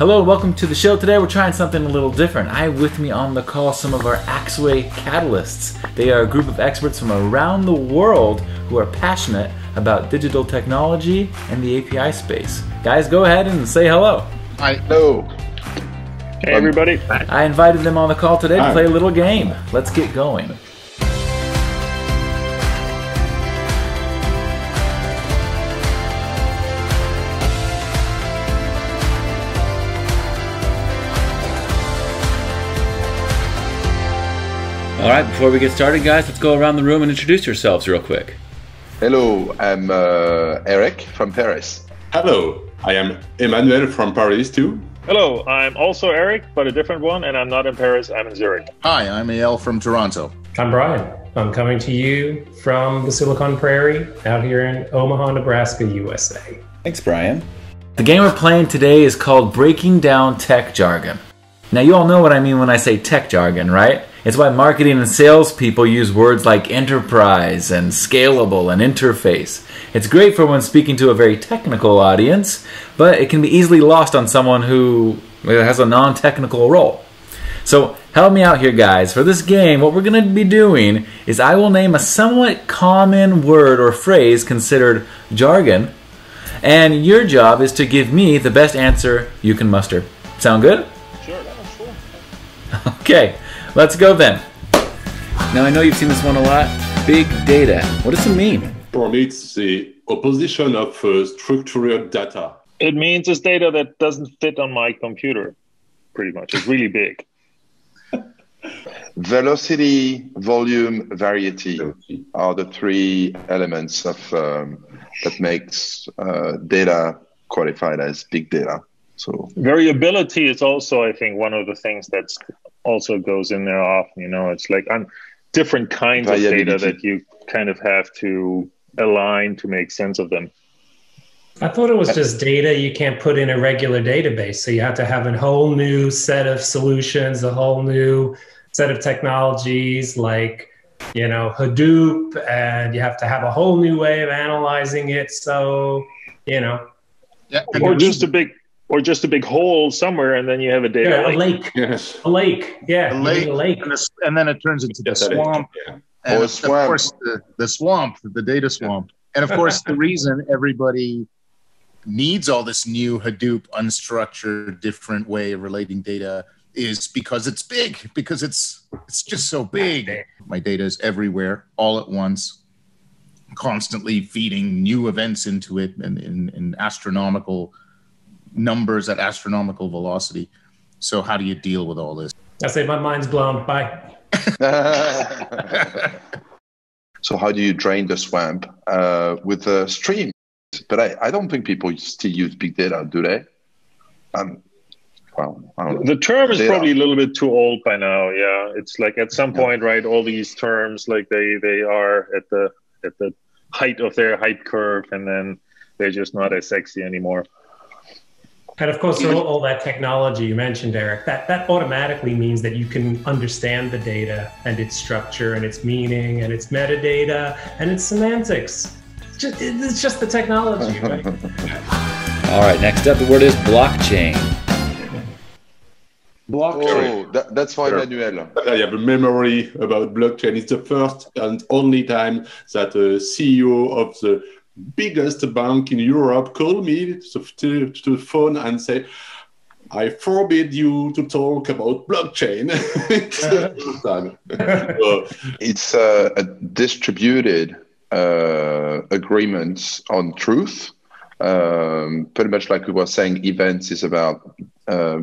Hello and welcome to the show. Today we're trying something a little different. I have with me on the call some of our Axway Catalysts. They are a group of experts from around the world who are passionate about digital technology and the API space. Guys, go ahead and say hello. Hi. Hello. Hey everybody. I invited them on the call today to play a little game. Let's get going. All right, before we get started, guys, let's go around the room and introduce yourselves real quick. Hello, I'm uh, Eric from Paris. Hello, I am Emmanuel from Paris too. Hello, I'm also Eric, but a different one, and I'm not in Paris, I'm in Zurich. Hi, I'm Eyal from Toronto. I'm Brian. I'm coming to you from the Silicon Prairie out here in Omaha, Nebraska, USA. Thanks, Brian. The game we're playing today is called Breaking Down Tech Jargon. Now, you all know what I mean when I say tech jargon, right? It's why marketing and sales people use words like enterprise and scalable and interface. It's great for when speaking to a very technical audience, but it can be easily lost on someone who has a non technical role. So, help me out here, guys. For this game, what we're going to be doing is I will name a somewhat common word or phrase considered jargon, and your job is to give me the best answer you can muster. Sound good? Sure, that's cool. Okay. Let's go then. Now I know you've seen this one a lot. Big data. What does it mean? For me, it's the opposition of uh, structured data. It means it's data that doesn't fit on my computer, pretty much. It's really big. Velocity, volume, variety are the three elements of um, that makes uh, data qualified as big data. So variability is also, I think, one of the things that's also goes in there often. You know, it's like on different kinds of data that you kind of have to align to make sense of them. I thought it was uh, just data you can't put in a regular database. So you have to have a whole new set of solutions, a whole new set of technologies like, you know, Hadoop, and you have to have a whole new way of analyzing it. So, you know, yeah, or just a big or just a big hole somewhere, and then you have a data yeah, lake. A lake. Yes. A lake. Yeah. A lake. A lake. And, and, then it turns into the swamp. Yeah. And or of, swamp. of course, the, the swamp, the data swamp. And of course, the reason everybody needs all this new Hadoop unstructured, different way of relating data is because it's big, because it's it's just so big. My data is everywhere, all at once, constantly feeding new events into it and in, in astronomical numbers at astronomical velocity. So how do you deal with all this? I say my mind's blown. Bye. so how do you drain the swamp uh, with a stream? But I, I don't think people still use big data, do they? Um, well, the term is data. probably a little bit too old by now. Yeah, it's like at some point, yeah. right? All these terms, like they they are at the at the height of their hype curve, and then they're just not as sexy anymore. And of course, all, all, that technology you mentioned, Eric, that, that automatically means that you can understand the data and its structure and its meaning and its metadata and its semantics. It's just, it's just the technology, right? all right, next up, the word is blockchain. Blockchain. Oh, that, that's for Emmanuel. I have a memory about blockchain. It's the first and only time that a CEO of the biggest bank in Europe called me to, to, to the phone and say, I forbid you to talk about blockchain. it's uh, a distributed uh, agreement on truth. Um, pretty much like we were saying, events is about uh,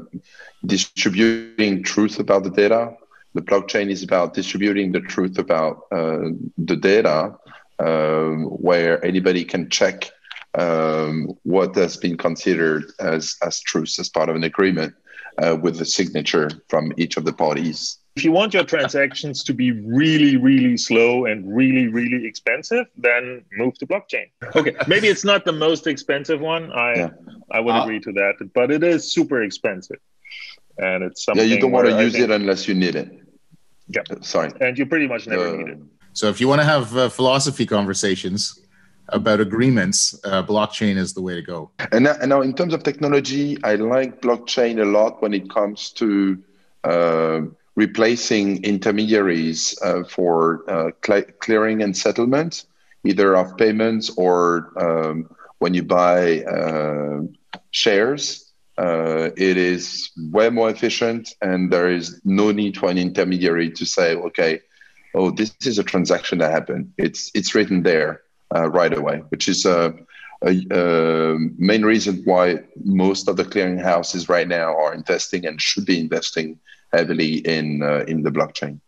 distributing truth about the data. The blockchain is about distributing the truth about uh, the data um, where anybody can check um, what has been considered as, as truth as part of an agreement uh, with the signature from each of the parties. If you want your transactions to be really, really slow and really, really expensive, then move to blockchain. Okay, maybe it's not the most expensive one. I yeah. I would uh, agree to that, but it is super expensive, and it's something. Yeah, you don't want to use think, it unless you need it. Yeah, sorry. And you pretty much never uh, need it. So if you want to have uh, philosophy conversations, about agreements, uh, blockchain is the way to go. And now, and now, in terms of technology, I like blockchain a lot when it comes to uh, replacing intermediaries uh, for uh, cl- clearing and settlement, either of payments or um, when you buy uh, shares. Uh, it is way more efficient, and there is no need for an intermediary to say, "Okay, oh, this is a transaction that happened." It's it's written there uh, right away, which is a, a, a, main reason why most of the clearing houses right now are investing and should be investing heavily in uh, in the blockchain.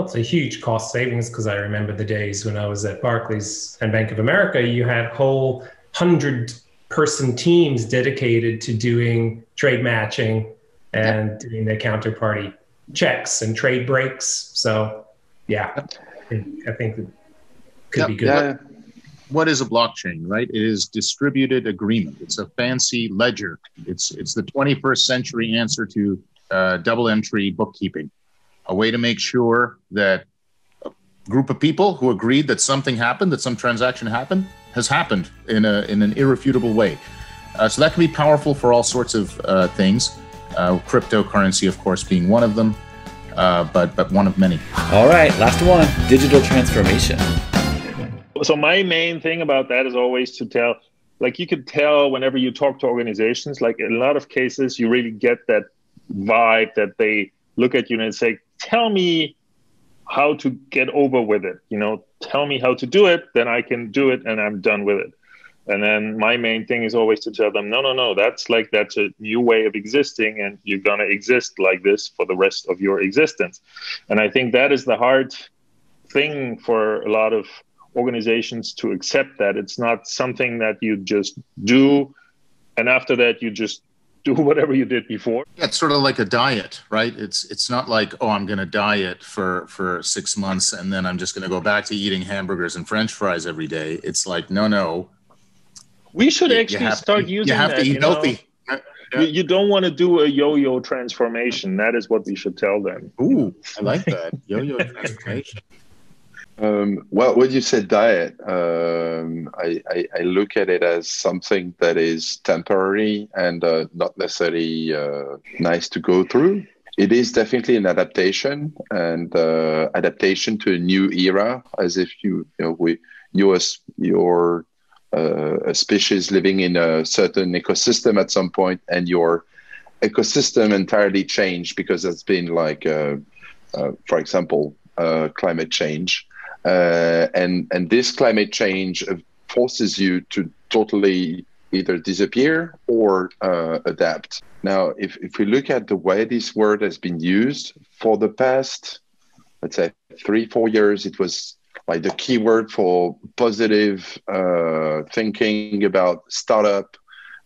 It's a huge cost savings because I remember the days when I was at Barclays and Bank of America. You had whole hundred person teams dedicated to doing trade matching and doing the counterparty checks and trade breaks. So, yeah, I think, I think it could yep. be good. Yeah. What is a blockchain, right? It is distributed agreement. It's a fancy ledger. It's it's the 21st century answer to uh, double entry bookkeeping, a way to make sure that a group of people who agreed that something happened, that some transaction happened, has happened in, a, in an irrefutable way. Uh, so that can be powerful for all sorts of uh, things. Uh, cryptocurrency, of course, being one of them, uh, but but one of many. All right, last one: digital transformation. So my main thing about that is always to tell, like you could tell whenever you talk to organizations, like in a lot of cases, you really get that vibe that they look at you and say, "Tell me how to get over with it. You know, tell me how to do it, then I can do it and I'm done with it. And then my main thing is always to tell them, no, no, no, that's like that's a new way of existing, and you're gonna exist like this for the rest of your existence. And I think that is the hard thing for a lot of organizations to accept that it's not something that you just do, and after that you just do whatever you did before. Yeah, it's sort of like a diet, right? It's it's not like oh, I'm going to diet for for six months and then I'm just going to go back to eating hamburgers and French fries every day. It's like no, no. We should you, actually you start to, using. You have that, to eat healthy. Yeah. You, you, don't want to do a yo-yo transformation. That is what we should tell them. Ooh, I like that yo-yo transformation. Um, well, when you said diet, um, I, I, I, look at it as something that is temporary and uh, not necessarily uh, nice to go through. It is definitely an adaptation and uh, adaptation to a new era, as if you, you know, we, you're, you're uh, a species living in a certain ecosystem at some point, and your ecosystem entirely changed because it's been like, uh, uh, for example, climate change uh, and and this climate change forces you to totally either disappear or uh, adapt. Now, if, if we look at the way this word has been used for the past, let's say three, four years, it was like the keyword for positive uh, thinking about startup.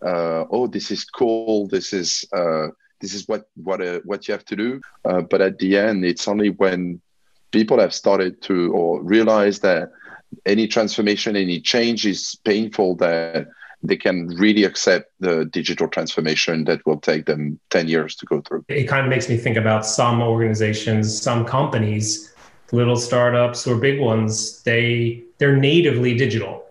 Uh, oh, this is cool. This is uh, this is what what uh, what you have to do. Uh, but at the end, it's only when people have started to or realize that any transformation, any change is painful that they can really accept the digital transformation that will take them 10 years to go through. It kind of makes me think about some organizations, some companies, little startups or big ones, they they're natively digital.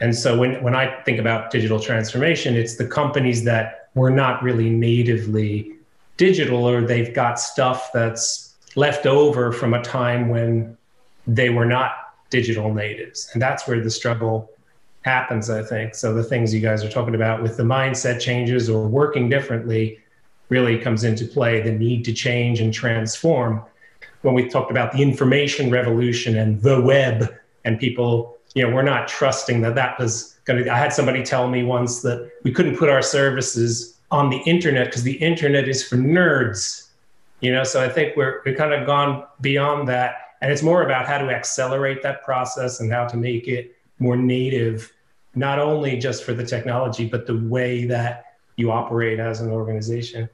And so when, when I think about digital transformation, it's the companies that were not really natively digital or they've got stuff that's left over from a time when they were not digital natives. And that's where the struggle happens, I think. So the things you guys are talking about with the mindset changes or working differently really comes into play the need to change and transform. When we talked about the information revolution and the web, and people, you know, we're not trusting that that was going to. I had somebody tell me once that we couldn't put our services on the internet because the internet is for nerds you know? So i think we're we've kind of gone beyond that and it's more about how to accelerate that process and how to make it more native not only just for the technology but the way that you operate as an organization.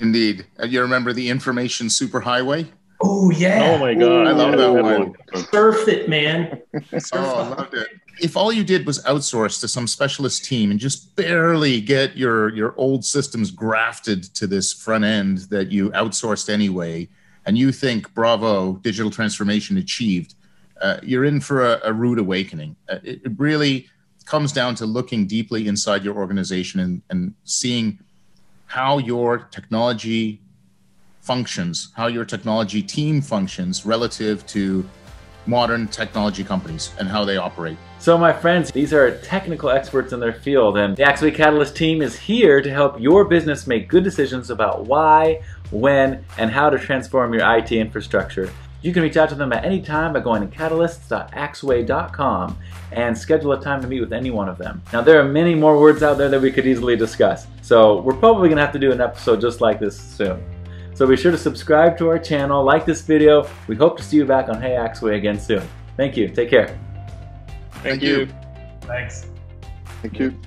Indeed. Uh, you remember the information superhighway oh yeah. Oh my god. I love that one. Surf it man. Surf oh i loved it. If all you did was outsource to some specialist team and just barely get your your old systems grafted to this front end that you outsourced anyway and you think bravo digital transformation achieved uh, you're in for a, a rude awakening. Uh, it, it, really comes down to looking deeply inside your organization and, and seeing how your technology functions, how your technology team functions relative to modern technology companies and how they operate. So my friends, these are technical experts in their field and the Axway Catalyst team is here to help your business make good decisions about why, when, and how to transform your IT infrastructure. You can reach out to them at any time by going to catalysts.axway.com and schedule a time to meet with any one of them. Now there are many more words out there that we could easily discuss, so we're probably going to have to do an episode just like this soon. So be sure to subscribe to our channel, like this video. We hope to see you back on Hey Axway again soon. Thank you. Take care. Thank, Thank you. you. Thanks. Thank you.